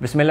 बिसमीम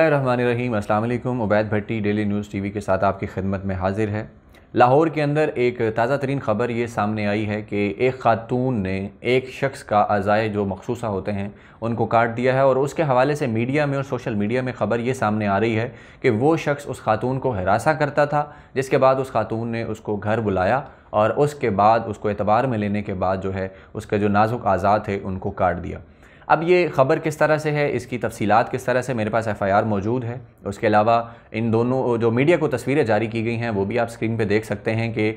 अल्लाम Ubaid Bhatti, daily news TV के साथ आपकी खिदमत में हाजिर है। लाहौर के अंदर एक ताज़ा तरीन ख़बर ये सामने आई है कि एक ख़ातून ने एक शख्स का अज़ाए जो मखसूसा होते हैं, उनको काट दिया है और उसके हवाले से मीडिया में और सोशल मीडिया में ख़बर ये सामने आ रही है कि वो शख्स उस खातून को हरासा करता था, जिसके बाद उस खातून ने उसको घर बुलाया और उसके बाद उसको एतबार में लेने के बाद जो है उसके जो नाजुक आज़ाद थे, उनको काट दिया। अब ये ख़बर किस तरह से है? इसकी तफसीत किस तरह से मेरे पास एफ़ आई आर मौजूद है? उसके अलावा इन दोनों, जो मीडिया को तस्वीरें जारी की गई हैं, वो भी आप स्क्रीन पे देख सकते हैं कि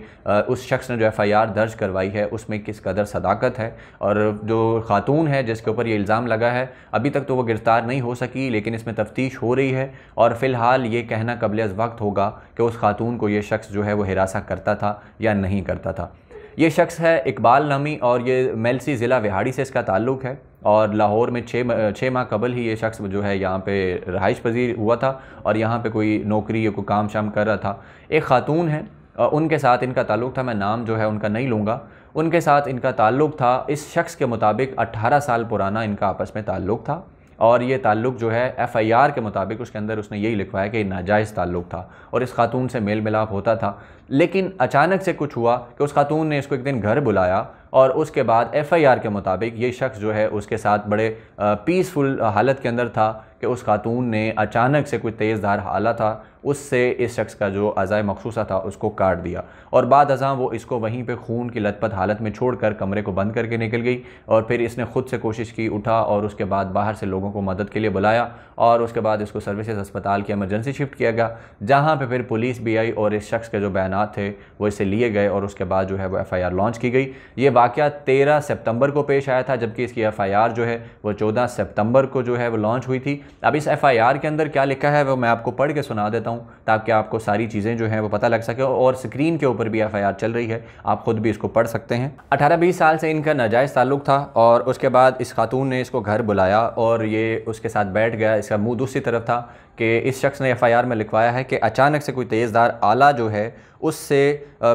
उस शख्स ने जो एफ़ आई आर दर्ज करवाई है, उसमें किस कदर सदाकत है। और जो ख़ातून है, जिसके ऊपर ये इल्ज़ाम लगा है, अभी तक तो वो गिरफ़्तार नहीं हो सकी, लेकिन इसमें तफ्तीश हो रही है। और फ़िलहाल ये कहना कबल अज़ वक्त होगा कि उस खातून को ये शख्स जो है वो हिरासा करता था या नहीं करता था। ये शख्स है इकबाल नमी और ये मेलसी ज़िला विहाड़ी से इसका ताल्लुक़ है। और लाहौर में छः छः माह कबल ही ये शख्स जो है यहाँ पे रहाइश पजीर हुआ था और यहाँ पे कोई नौकरी या कोई काम शाम कर रहा था। एक ख़ातून है उनके साथ इनका ताल्लुक़ था, मैं नाम जो है उनका नहीं लूँगा। उनके साथ इनका ताल्लुक़ था, इस शख्स के मुताबिक 18 साल पुराना इनका आपस में ताल्लुक़ था और ये ताल्लुक़ जो है एफ़ आई आर के मुताबिक उसके अंदर उसने यही लिखवाया कि नाजायज़ ताल्लुक़ था और इस खातून से मेल मिलाप होता था। लेकिन अचानक से कुछ हुआ कि उस खातून ने इसको एक दिन घर बुलाया और उसके बाद एफ़ आई आर के मुताबिक ये शख्स जो है उसके साथ बड़े पीसफुल हालत के अंदर था। कि उस खातून ने अचानक से कोई तेज़ धार हाला था, उससे इस शख्स का जो अज़ाय मखसूसा था उसको काट दिया। और बाद अज़ा वो इसको वहीं पे खून की लतपत हालत में छोड़कर कमरे को बंद करके निकल गई और फिर इसने ख़ुद से कोशिश की, उठा और उसके बाद बाहर से लोगों को मदद के लिए बुलाया और उसके बाद इसको सर्विसेज़ अस्पताल की एमरजेंसी शिफ्ट किया गया, जहाँ पर फिर पुलिस भी आई और इस शख्स के जो बयान थे वो इसे लिए गए और उसके बाद जो है वो एफ़ आई आर लॉन्च की गई। ये वाक़ तेरह सेप्टम्बर को पेश आया था, जबकि इसकी एफ़ आई आर जो है वो चौदह सेप्टम्बर को जो है वो लॉन्च हुई थी। अब इस एफ़ आई आर के अंदर क्या लिखा है वो मैं आपको पढ़ के सुना देता हूँ, ताकि आपको सारी चीज़ें जो हैं वो पता लग सके और स्क्रीन के ऊपर भी एफ़ आई आर चल रही है, आप ख़ुद भी इसको पढ़ सकते हैं। अठारह बीस साल से इनका नाजायज़ ताल्लुक था और उसके बाद इस खातून ने इसको घर बुलाया और ये उसके साथ बैठ गया। इसका मुँह दूसरी तरफ़ था कि इस शख्स ने एफ़ आई आर में लिखवाया है कि अचानक से कोई तेज़दार आला जो है उससे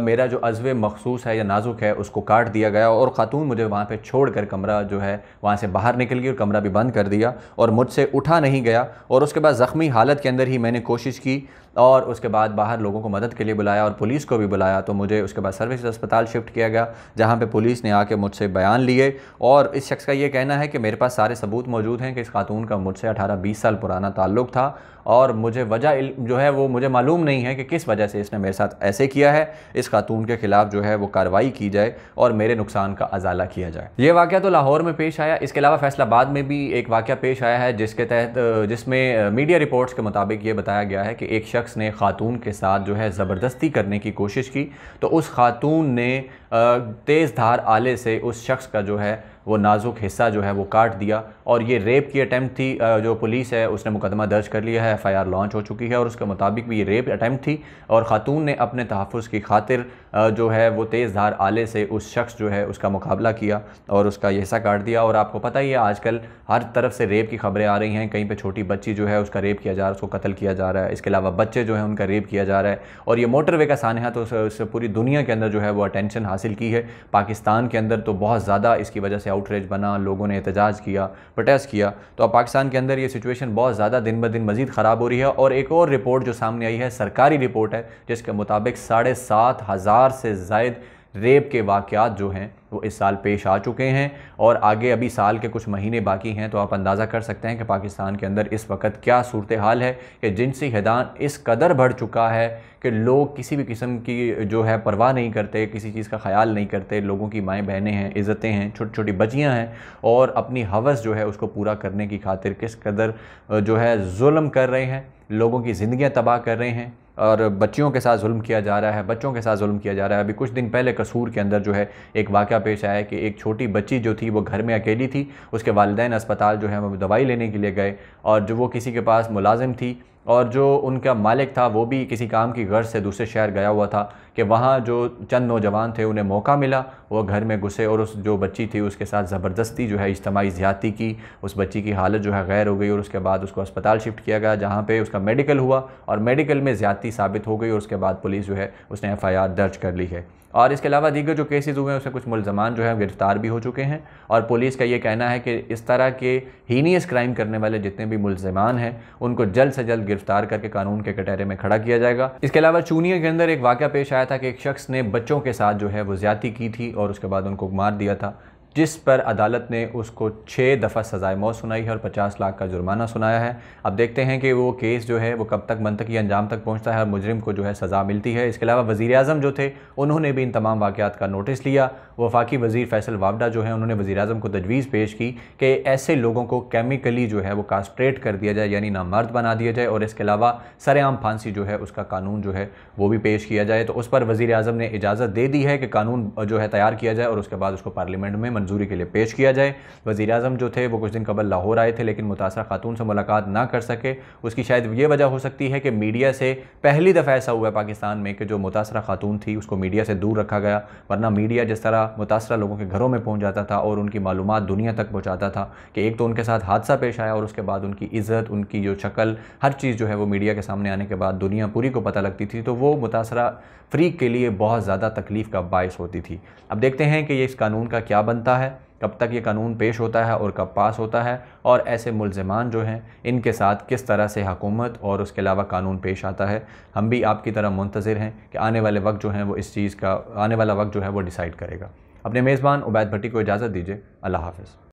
मेरा जो अजव मखसूस है या नाजुक है, उसको काट दिया गया और ख़ातून मुझे वहाँ पर छोड़ कर कमरा जो है, वहाँ से बाहर निकल गई और कमरा भी बंद कर दिया और मुझसे उठा नहीं गया और उसके बाद ज़ख्मी हालत के अंदर ही मैंने कोशिश की और उसके बाद बाहर लोगों को मदद के लिए बुलाया और पुलिस को भी बुलाया तो मुझे उसके बाद सर्विस अस्पताल शिफ्ट किया गया, जहाँ पर पुलिस ने आके मुझसे बयान लिए। और इस शख्स का ये कहना है कि मेरे पास सारे सबूत मौजूद हैं कि इस खातून का मुझसे अठारह बीस साल पुराना ताल्लुक़ था और मुझे वजह जो है वो मुझे मालूम नहीं है कि किस वजह से इसने मेरे साथ ऐसे किया है। इस खातून के ख़िलाफ़ जो है वो कार्रवाई की जाए और मेरे नुकसान का अजाला किया जाए। ये वाक़ तो लाहौर में पेश आया। इसके अलावा फैसलाबाद में भी एक वाक़ पेश आया है, जिसके तहत, जिसमें, मीडिया रिपोर्ट्स के मुताबिक ये बताया गया है कि एक शख्स ने खातून के साथ जो है ज़बरदस्ती करने की कोशिश की तो उस खातून ने तेज़ धार आले से उस शख्स का जो है वो नाजुक हिस्सा जो है वो काट दिया और ये रेप की अटैम्प्ट थी जो पुलिस है, उसने मुकदमा दर्ज कर लिया है एफ़ आई आर लॉन्च हो चुकी है और उसके मुताबिक भी ये रेप अटैम्प्ट थी और ख़ातून ने अपने तहफ़ की खातिर जो है वो तेज़ धार आले से उस शख्स जो है उसका मुकाबला किया और उसका ये हिस्सा काट दिया और आपको पता ही है आजकल हर तरफ़ से रेप की खबरें आ रही हैं, कहीं पर छोटी बच्ची जो है उसका रेप किया जा रहा है, उसको कत्ल किया जा रहा है, इसके अलावा बच्चे जो हैं उनका रेप किया जा रहा है और ये मोटरवे का सानहा तो पूरी दुनिया के अंदर जो है वो अटेंशन हासिल की है, पाकिस्तान के अंदर तो बहुत ज़्यादा इसकी वजह से आउटरीच बना, लोगों ने एहतजाज किया प्रोटेस्ट किया तो अब पाकिस्तान के अंदर ये सिचुएशन बहुत ज़्यादा दिन ब दिन मज़ीद ख़राब हो रही है और एक और रिपोर्ट जो सामने आई है, सरकारी रिपोर्ट है, जिसके मुताबिक साढ़े सात हज़ार से जायद रेप के वाक़ात जो हैं, वो इस साल पेश आ चुके हैं और आगे अभी साल के कुछ महीने बाकी हैं तो आप अंदाज़ा कर सकते हैं कि पाकिस्तान के अंदर इस वक्त क्या सूरत हाल है कि जिनसी हैदान इस कदर बढ़ चुका है कि लोग किसी भी किस्म की जो है परवाह नहीं करते, किसी चीज़ का ख्याल नहीं करते, लोगों की माएँ बहनें हैं, इज़्ज़तें हैं छोटी छोटी बचियाँ हैं और अपनी हवस जो है उसको पूरा करने की खातिर किस कदर जो है जुल्म कर रहे हैं, लोगों की ज़िंदियाँ तबाह कर रहे हैं। और बच्चियों के साथ जुल्म किया जा रहा है, बच्चों के साथ जुल्म किया जा रहा है। अभी कुछ दिन पहले कसूर के अंदर जो है, एक वाक़ पेश आया कि एक छोटी बच्ची जो थी, वो घर में अकेली थी, उसके वालदेन अस्पताल जो है, वो दवाई लेने के लिए गए और जो वो किसी के पास मुलाजिम थी और जो उनका मालिक था, वो भी किसी काम की गर्ज से दूसरे शहर गया हुआ था। कि वहाँ जो चंद नौजवान थे, उन्हें मौका मिला। वो घर में घुसे और उस जो बच्ची थी, उसके साथ ज़बरदस्ती जो है इज्तमाही ज़्यादती की। उस बच्ची की हालत जो है गैर हो गई और उसके बाद उसको अस्पताल शिफ्ट किया गया, जहाँ पर उसका मेडिकल हुआ और मेडिकल में ज़्यादती साबित हो गई और उसके बाद पुलिस जो है, उसने एफ़ आई आर दर्ज कर ली है। और इसके अलावा दीगर जो केसेस हुए हैं उसमें कुछ मुलजमान जो है, गिरफ़्तार भी हो चुके हैं। और पुलिस का ये कहना है कि इस तरह के हीनियस क्राइम करने वाले जितने भी मुलजमान हैं, उनको जल्द से जल्द गिरफ़्तार करके कानून के कटहरे में खड़ा किया जाएगा। इसके अलावा चूनिया के अंदर एक वाक़ पेश आया था कि एक शख्स ने बच्चों के साथ जो है वो ज़्यादा की थी और उसके बाद उनको मार दिया था। जिस पर अदालत ने उसको छः दफ़ा सज़ाए। मौत सुनाई है और पचास लाख का जुर्माना सुनाया है। अब देखते हैं कि वो केस जो है, वो कब तक मनतकी अंजाम तक पहुँचता है और मुजरिम को जो है सज़ा मिलती है। इसके अलावा वज़ी अजम जो थे, उन्होंने भी इन तमाम वाक़ात का नोटिस लिया। वफाकी वज़ी फैसल वावडा जो है, उन्होंने वज़ी अजम को तजवीज़ पेश की कि ऐसे लोगों को केमिकली जो है, वो कास्ट्रेट कर दिया जाए, यानी नामर्द बना दिया जाए और इसके अलावा सरेआम फांसी जो है, उसका कानून जो है, वो भी पेश किया जाए। तो उस पर वज़ी अजम ने इजाज़त दे दी है कि कानून जो है, तैयार किया जाए और उसके बाद उसको पार्लियामेंट में मंजूरी के लिए पेश किया जाए। वज़ी अजम जो थे, वो कुछ दिन कबल लाहौर आए थे, लेकिन मुतासर खातून से मुलाकात ना कर सके। उसकी शायद ये वजह हो सकती है कि मीडिया से पहली दफ़ा ऐसा हुआ है पाकिस्तान में कि जो मुतासर खातून थी, उसको मीडिया से दूर रखा गया, वरना मीडिया जिस तरह मुतासर लोगों के घरों में पहुँच जाता था और उनकी मालूम दुनिया तक पहुँचाता था कि एक तो उनके साथ हादसा पेश आया और उसके बाद उनकी इज़्ज़त, उनकी जो शक्ल, हर चीज़ जो है वो मीडिया के सामने आने के बाद दुनिया पूरी को पता लगती थी तो वो मुतासरा फ़रीक के लिए बहुत ज़्यादा तकलीफ़ का बायस होती थी। अब देखते हैं कि ये इस कानून का क्या बनता है, कब तक ये कानून पेश होता है और कब पास होता है और ऐसे मुलजमान जो हैं, इनके साथ किस तरह से हकूमत और उसके अलावा कानून पेश आता है, हम भी आपकी तरह मुंतज़र हैं कि आने वाले वक्त जो है वो इस चीज़ का, आने वाला वक्त जो है वो डिसाइड करेगा। अपने मेज़बान उबैद भट्टी को इजाज़त दीजिए, अल्लाह हाफ़िज़।